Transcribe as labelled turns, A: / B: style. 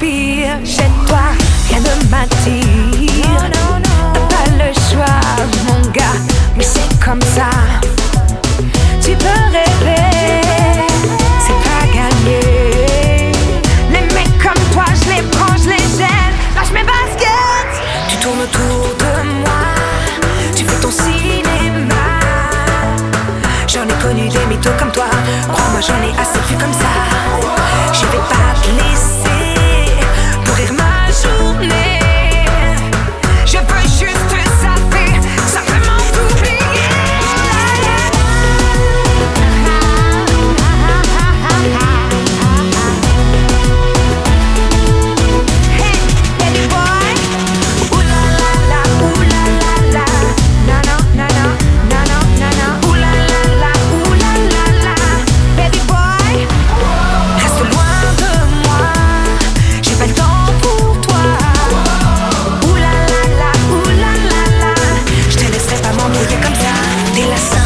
A: pire Chez toi, rien ne m'attire. Pas le choix, mon gars Mais c'est comme ça. Tu peux rêver C'est pas gagné. Les mecs comme toi, je les prends, je les gêne Lâche mes baskets. Tu tournes autour de moi. Tu fais ton cinéma. J'en ai connu des mythos comme toi. Crois-moi, j'en ai assez vu comme ça. Je vais pas te laisser. de las